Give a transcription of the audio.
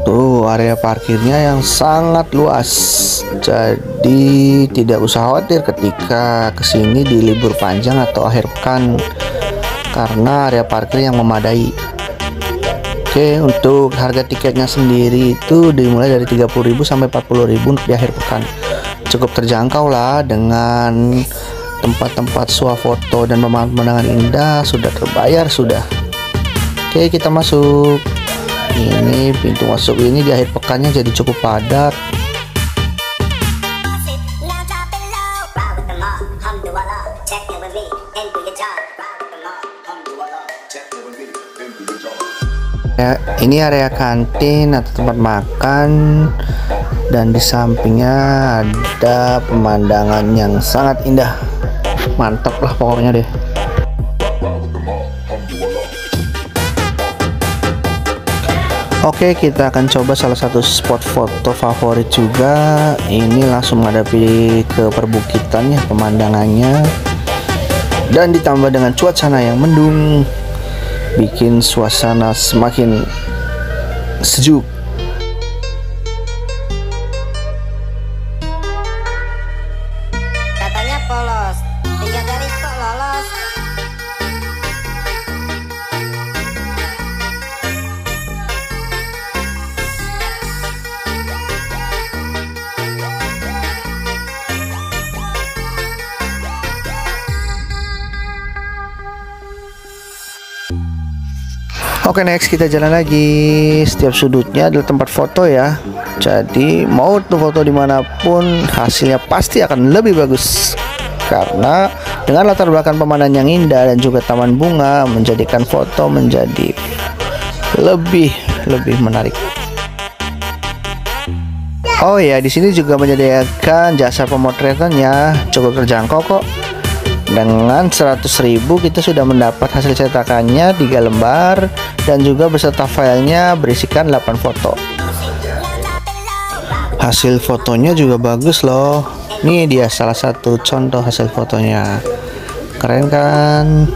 Tuh area parkirnya yang sangat luas. Jadi tidak usah khawatir ketika ke sini di libur panjang atau akhir pekan Karena area parkir yang memadai. Oke untuk harga tiketnya sendiri itu dimulai dari 30.000 sampai 40.000 untuk di akhir pekan. Cukup terjangkau lah dengan tempat-tempat swafoto dan pemandangan indah. Sudah terbayar sudah. Oke kita masuk ini pintu masuk ini di akhir pekannya jadi cukup padat. Ya ini area kantin atau tempat makan dan di sampingnya ada pemandangan yang sangat indah. Mantap lah pokoknya deh Oke kita akan coba salah satu spot foto favorit juga. Ini langsung menghadapi ke perbukitannya pemandangannya. Dan ditambah dengan cuaca yang mendung bikin suasana semakin sejuk Oke next kita jalan lagi. Setiap sudutnya adalah tempat foto ya. Jadi mau tuh foto di mana pun Hasilnya pasti akan lebih bagus. Karena dengan latar belakang pemandangan yang indah Dan juga taman bunga Menjadikan foto menjadi Lebih Lebih menarik. Oh ya, di sini juga menyediakan jasa pemotretannya. Cukup terjangkau kok. Dengan 100.000 kita sudah mendapat hasil cetakannya 3 lembar dan juga beserta filenya berisikan 8 foto. Hasil fotonya juga bagus loh. Ini dia salah satu contoh hasil fotonya. Keren kan?